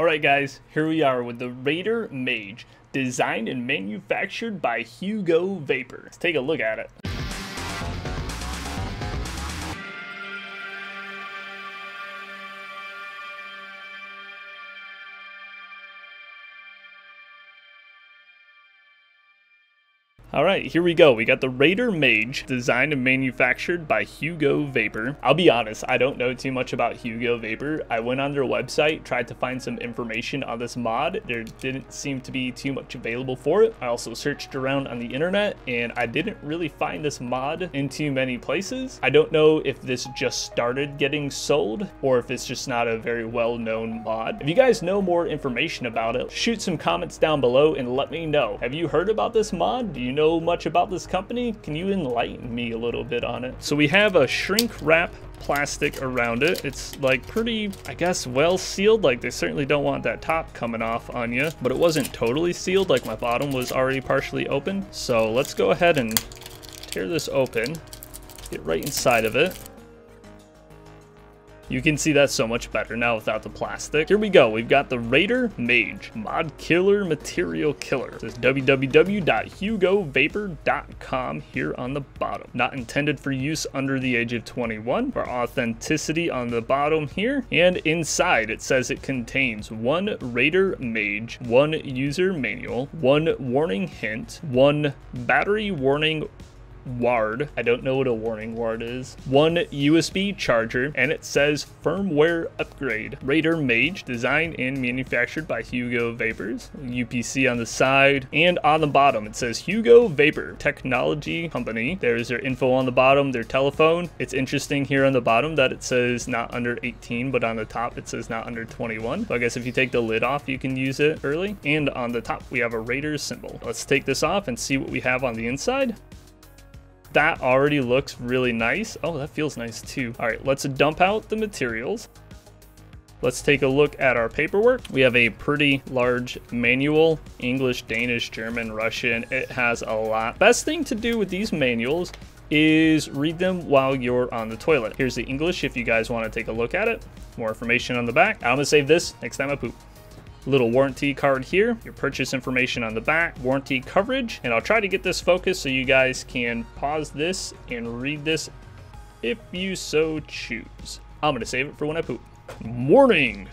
Alright guys, here we are with the Rader Mage, designed and manufactured by Hugo Vapor. Let's take a look at it. All right, here we go. We got the Rader Mage, designed and manufactured by Hugo Vapor. I'll be honest, I don't know too much about Hugo Vapor. I went on their website, tried to find some information on this mod. There didn't seem to be too much available for it. I also searched around on the internet and I didn't really find this mod in too many places. I don't know if this just started getting sold or if it's just not a very well-known mod. If you guys know more information about it, shoot some comments down below and let me know. Have you heard about this mod? Do you know know much about this company. Can you enlighten me a little bit on it? So we have a shrink wrap plastic around it. It's like pretty, I guess, well sealed. Like they certainly don't want that top coming off on you, but it wasn't totally sealed. Like my bottom was already partially open. So let's go ahead and tear this open, get right inside of it. You can see that so much better now without the plastic. Here we go. We've got the Rader Mage Mod Killer Material Killer. This is www.hugovapor.com here on the bottom. Not intended for use under the age of 21. For authenticity on the bottom here. And inside it says it contains one Rader Mage, one user manual, one warning hint, one battery warning ward. I don't know what a warning ward is. One USB charger, and it says firmware upgrade. Rader Mage, designed and manufactured by Hugo Vapors. UPC on the side, and on the bottom it says Hugo Vapor Technology Company. There's their info on the bottom, their telephone. It's interesting here on the bottom that it says not under 18, but on the top it says not under 21. So I guess if you take the lid off, you can use it early. And on the top, we have a Rader symbol. Let's take this off and see what we have on the inside that already looks really nice. Oh, that feels nice too. All right, let's dump out the materials. Let's take a look at our paperwork. We have a pretty large manual, English, Danish, German, Russian. It has a lot. Best thing to do with these manuals is read them while you're on the toilet. Here's the English if you guys want to take a look at it. More information on the back. I'm gonna save this next time I poop little warranty card here, your purchase information on the back, warranty coverage, and I'll try to get this focused so you guys can pause this and read this if you so choose. I'm gonna save it for when I poop. Morning!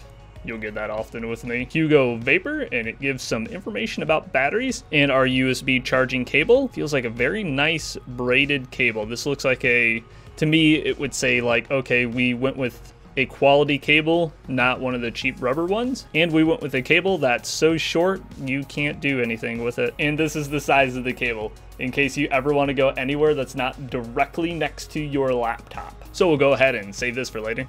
You'll get that often with me. Hugo Vapor, and it gives some information about batteries and our USB charging cable. Feels like a very nice braided cable. This looks like a, to me, it would say like, okay, we went with a quality cable, not one of the cheap rubber ones. And we went with a cable that's so short, you can't do anything with it. And this is the size of the cable, in case you ever want to go anywhere that's not directly next to your laptop. So we'll go ahead and save this for later.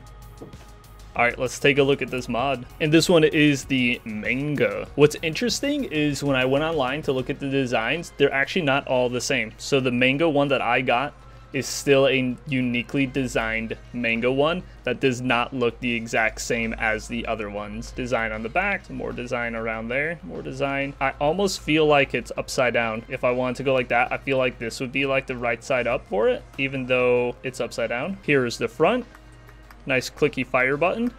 Alright, let's take a look at this mod. And this one is the Manga. What's interesting is when I went online to look at the designs, they're actually not all the same. So the Manga one that I got is still a uniquely designed manga one that does not look the exact same as the other ones. Design on the back, more design around there, more design. I almost feel like it's upside down. If I wanted to go like that, I feel like this would be like the right side up for it, even though it's upside down. Here is the front. Nice clicky fire button.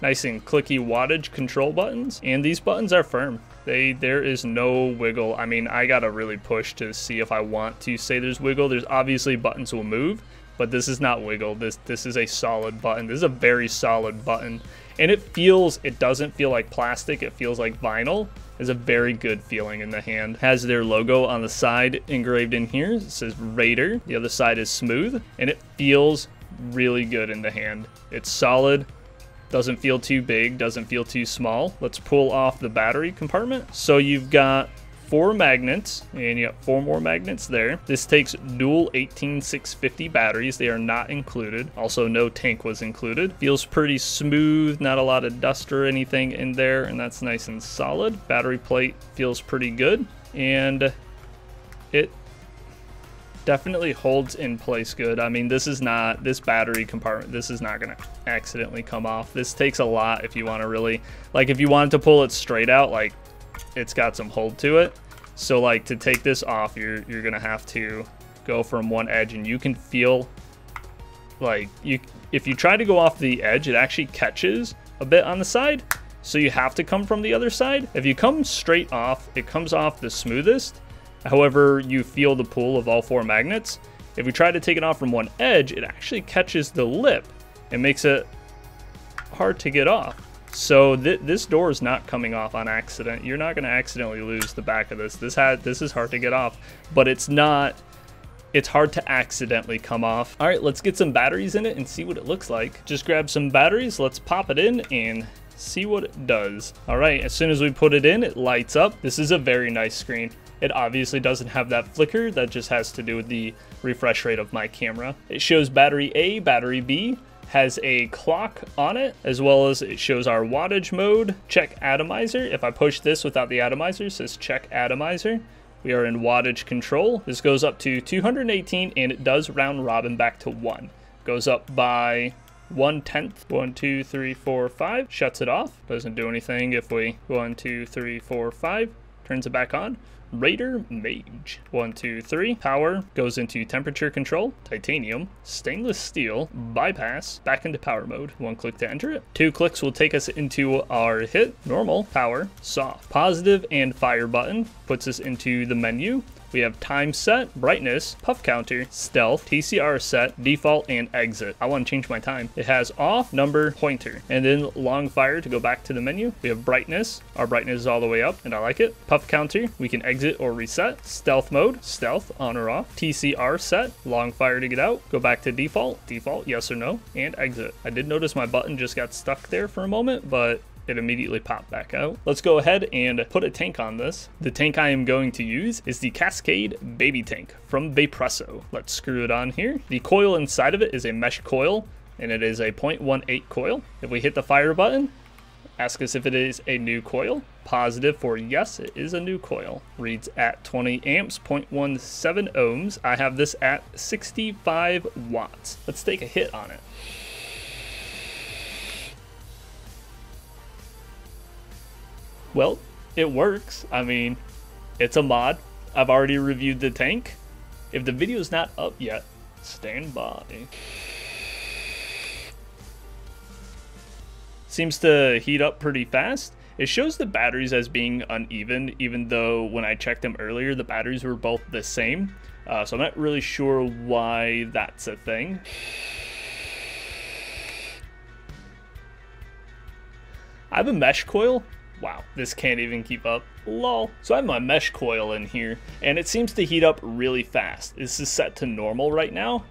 Nice and clicky wattage control buttons. And these buttons are firm. They There is no wiggle. I mean, I gotta really push to see if I want to say there's wiggle. There's obviously buttons will move, but this is not wiggle. This, this is a solid button. This is a very solid button. And it feels, it doesn't feel like plastic. It feels like vinyl. It's a very good feeling in the hand. Has their logo on the side engraved in here. It says Rader. The other side is smooth. And it feels really good in the hand. It's solid. Doesn't feel too big, doesn't feel too small. Let's pull off the battery compartment. So you've got four magnets, and you got four more magnets there. This takes dual 18650 batteries. They are not included. Also, no tank was included. Feels pretty smooth, not a lot of dust or anything in there, and that's nice and solid. Battery plate feels pretty good, and it definitely holds in place good. I mean, this is not, this battery compartment, this is not to accidentally come off. This takes a lot if you want to really, like if you wanted to pull it straight out, like it's got some hold to it. So like to take this off, you're, you're to have to go from one edge and you can feel like you, if you try to go off the edge, it actually catches, a bit on the side, so you have to come from the other side. If you come straight off, it comes off the smoothest. However, you feel the pull of all four magnets. If we try to take it off from one edge, it actually catches the lip and makes it hard to get off. So th this door is not coming off on accident. You're not going to accidentally lose the back of this. This this is hard to get off, but it's not it's hard to accidentally come off. All right, let's get some batteries in it and see what it looks like. Just grab some batteries, let's pop it in and see what it does. All right, as soon as we put it in, it lights up. This is a very nice screen. It obviously doesn't have that flicker, that just has to do with the refresh rate of my camera. It shows battery A, battery B, has a clock on it, as well as it shows our wattage mode. Check atomizer. If I push this without the atomizer, says check atomizer. We are in wattage control. This goes up to 218 and it does round robin back to one. Goes up by one tenth. One, two, three, four, five. Shuts it off. Doesn't do anything if we one, two, three, four, five. Turns it back on. Rader Mage. One, two, three. Power goes into temperature control, titanium, stainless steel, bypass, back into power mode. One click to enter it. Two clicks will take us into our hit, normal, power, soft. Positive and fire button puts us into the menu. We have time set, brightness, puff counter, stealth, TCR set, default, and exit. I want to change my time. It has off, number, pointer, and then long fire to go back to the menu. We have brightness. Our brightness is all the way up, and I like it. Puff counter, we can exit or reset. Stealth mode, stealth, on or off. TCR set, long fire to get out. Go back to default, default, yes or no, and exit. I did notice my button just got stuck there for a moment, but it immediately popped back out. Let's go ahead and put a tank on this. The tank I am going to use is the Cascade Baby Tank from Vaporesso. Let's screw it on here. The coil inside of it is a mesh coil and it is a 0.18 coil. If we hit the fire button, ask us if it is a new coil. Positive for yes, it is a new coil. Reads at 20 amps, 0.17 ohms. I have this at 65 watts. Let's take a hit on it. Well, it works. I mean, it's a mod. I've already reviewed the tank. If the video is not up yet, stand by. Seems to heat up pretty fast. It shows the batteries as being uneven, even though when I checked them earlier, the batteries were both the same. Uh, so I'm not really sure why that's a thing. I have a mesh coil Wow, this can't even keep up. Lol. So I have my mesh coil in here, and it seems to heat up really fast. This is set to normal right now.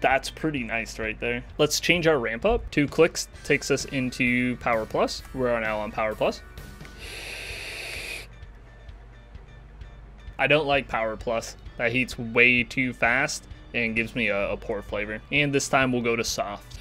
That's pretty nice right there. Let's change our ramp up. Two clicks takes us into Power Plus. We're now on Power Plus. I don't like Power Plus. That heats way too fast and gives me a, a poor flavor. And this time we'll go to soft.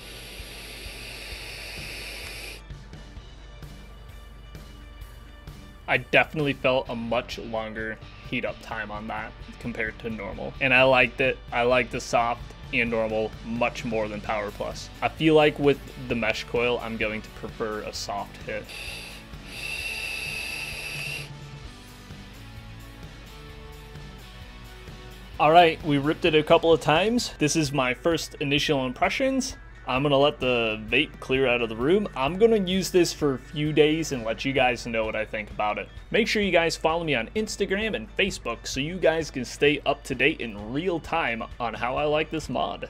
I definitely felt a much longer heat up time on that compared to normal. And I liked it. I like the soft and normal much more than Power Plus. I feel like with the mesh coil, I'm going to prefer a soft hit. Alright, we ripped it a couple of times. This is my first initial impressions. I'm gonna let the vape clear out of the room. I'm gonna use this for a few days and let you guys know what I think about it. Make sure you guys follow me on Instagram and Facebook so you guys can stay up to date in real time on how I like this mod.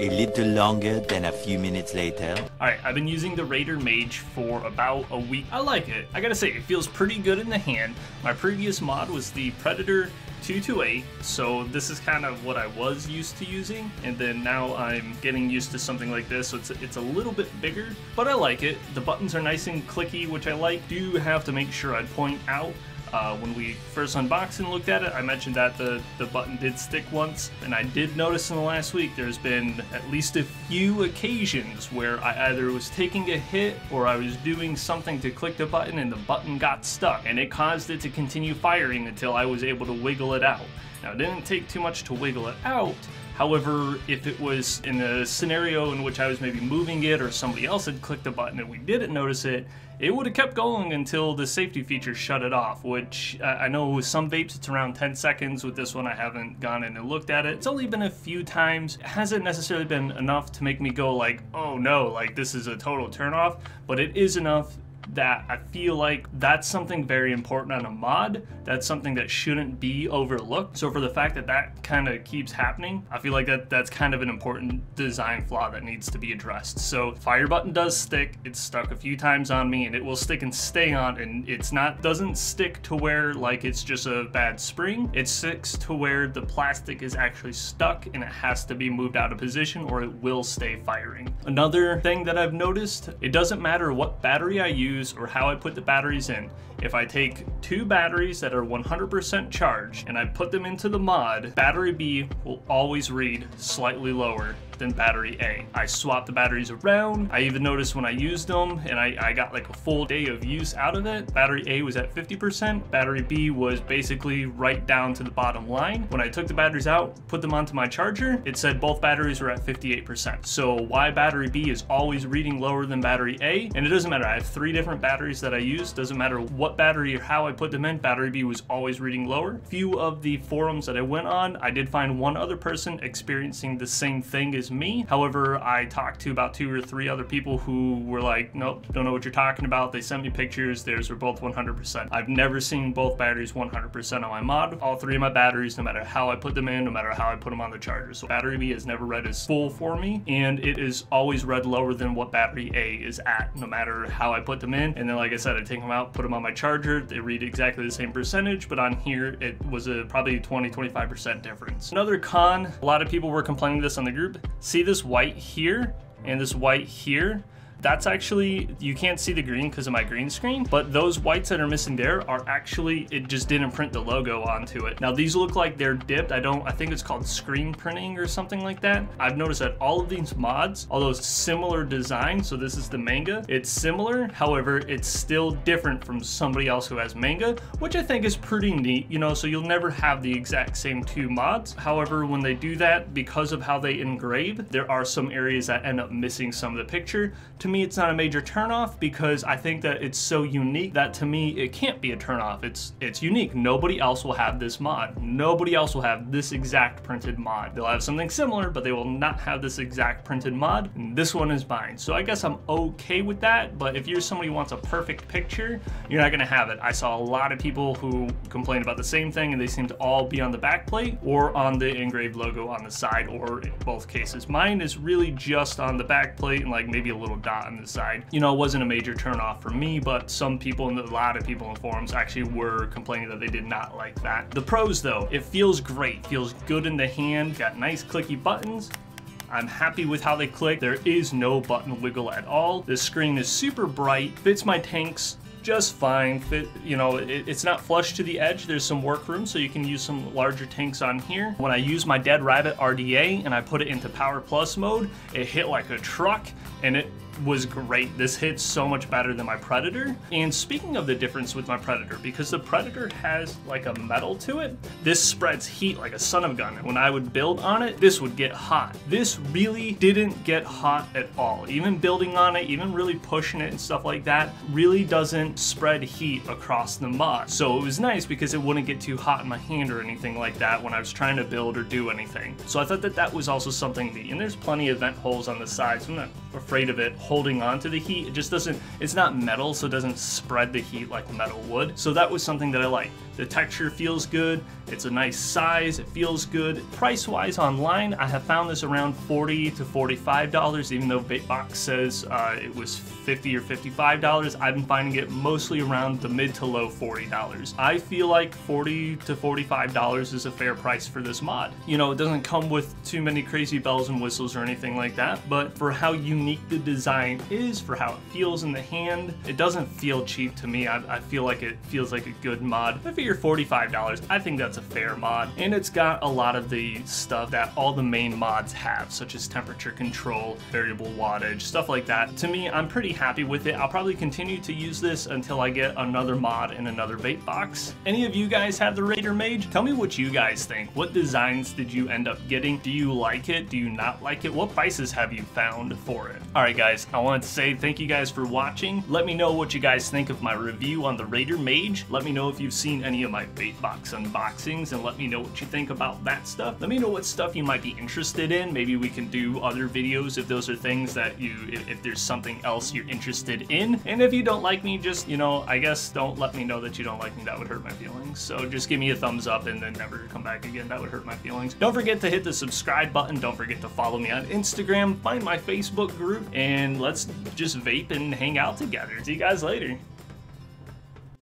A little longer than a few minutes later. Alright, I've been using the Rader Mage for about a week. I like it. I gotta say, it feels pretty good in the hand. My previous mod was the Predator 228, so this is kind of what I was used to using, and then now I'm getting used to something like this, so it's, it's a little bit bigger, but I like it. The buttons are nice and clicky, which I like. Do have to make sure I point out uh, when we first unboxed and looked at it, I mentioned that the, the button did stick once, and I did notice in the last week there's been at least a few occasions where I either was taking a hit or I was doing something to click the button and the button got stuck, and it caused it to continue firing until I was able to wiggle it out. Now, it didn't take too much to wiggle it out, However, if it was in a scenario in which I was maybe moving it or somebody else had clicked the button and we didn't notice it, it would have kept going until the safety feature shut it off, which uh, I know with some vapes it's around 10 seconds. With this one, I haven't gone in and looked at it. It's only been a few times. It hasn't necessarily been enough to make me go like, oh no, like this is a total turnoff, but it is enough that I feel like that's something very important on a mod. That's something that shouldn't be overlooked. So for the fact that that kind of keeps happening, I feel like that that's kind of an important design flaw that needs to be addressed. So fire button does stick. It's stuck a few times on me and it will stick and stay on and it's not doesn't stick to where like it's just a bad spring. It sticks to where the plastic is actually stuck and it has to be moved out of position or it will stay firing. Another thing that I've noticed, it doesn't matter what battery I use use or how I put the batteries in. If I take two batteries that are 100% charged and I put them into the mod, battery B will always read slightly lower than battery A. I swapped the batteries around. I even noticed when I used them and I, I got like a full day of use out of it, battery A was at 50%, battery B was basically right down to the bottom line. When I took the batteries out, put them onto my charger, it said both batteries were at 58%. So why battery B is always reading lower than battery A, and it doesn't matter, I have three different batteries that I use, doesn't matter what battery or how I put them in, battery B was always reading lower. Few of the forums that I went on, I did find one other person experiencing the same thing as me. However, I talked to about two or three other people who were like, nope, don't know what you're talking about. They sent me pictures. Theirs were both 100%. I've never seen both batteries 100% on my mod. All three of my batteries, no matter how I put them in, no matter how I put them on the charger. So battery B has never read as full for me, and it is always read lower than what battery A is at, no matter how I put them in. And then, like I said, I take them out, put them on my charger. They read exactly the same percentage, but on here, it was a probably 20, 25% difference. Another con, a lot of people were complaining this on the group, See this white here and this white here? That's actually, you can't see the green because of my green screen, but those whites that are missing there are actually, it just didn't print the logo onto it. Now these look like they're dipped. I don't, I think it's called screen printing or something like that. I've noticed that all of these mods, although similar design, so this is the manga, it's similar. However, it's still different from somebody else who has manga, which I think is pretty neat, you know, so you'll never have the exact same two mods. However, when they do that, because of how they engrave, there are some areas that end up missing some of the picture. To to me it's not a major turnoff because I think that it's so unique that to me it can't be a turnoff. It's it's unique. Nobody else will have this mod. Nobody else will have this exact printed mod. They'll have something similar, but they will not have this exact printed mod. And this one is mine. So I guess I'm okay with that, but if you're somebody who wants a perfect picture, you're not gonna have it. I saw a lot of people who complained about the same thing and they seem to all be on the back plate or on the engraved logo on the side or in both cases. Mine is really just on the back plate and like maybe a little dot on the side. You know, it wasn't a major turnoff for me, but some people and a lot of people in forums actually were complaining that they did not like that. The pros though, it feels great, feels good in the hand, got nice clicky buttons, I'm happy with how they click. There is no button wiggle at all. The screen is super bright, fits my tanks just fine. Fit, you know, it, it's not flush to the edge. There's some work room, so you can use some larger tanks on here. When I use my Dead Rabbit RDA and I put it into Power Plus mode, it hit like a truck, and it was great. This hits so much better than my Predator. And speaking of the difference with my Predator, because the Predator has like a metal to it, this spreads heat like a son of gun. When I would build on it, this would get hot. This really didn't get hot at all. Even building on it, even really pushing it and stuff like that, really doesn't spread heat across the mod. So it was nice because it wouldn't get too hot in my hand or anything like that when I was trying to build or do anything. So I thought that that was also something neat. And there's plenty of vent holes on the sides. I'm not afraid of it holding on to the heat. It just doesn't, it's not metal, so it doesn't spread the heat like metal would. So that was something that I liked. The texture feels good. It's a nice size. It feels good. Price-wise online, I have found this around 40 to $45, even though Vapebox says uh, it was 50 or $55. I've been finding it mostly around the mid to low $40. I feel like 40 to $45 is a fair price for this mod. You know, it doesn't come with too many crazy bells and whistles or anything like that, but for how unique the design is, for how it feels in the hand, it doesn't feel cheap to me. I, I feel like it feels like a good mod. I $45, I think that's a fair mod. And it's got a lot of the stuff that all the main mods have, such as temperature control, variable wattage, stuff like that. To me, I'm pretty happy with it. I'll probably continue to use this until I get another mod in another vape box. Any of you guys have the Rader Mage? Tell me what you guys think. What designs did you end up getting? Do you like it? Do you not like it? What prices have you found for it? Alright guys, I wanted to say thank you guys for watching. Let me know what you guys think of my review on the Rader Mage. Let me know if you've seen any of my vape box unboxings and let me know what you think about that stuff. Let me know what stuff you might be interested in. Maybe we can do other videos if those are things that you, if, if there's something else you're interested in. And if you don't like me, just, you know, I guess don't let me know that you don't like me. That would hurt my feelings. So just give me a thumbs up and then never come back again. That would hurt my feelings. Don't forget to hit the subscribe button. Don't forget to follow me on Instagram, find my Facebook group, and let's just vape and hang out together. See you guys later.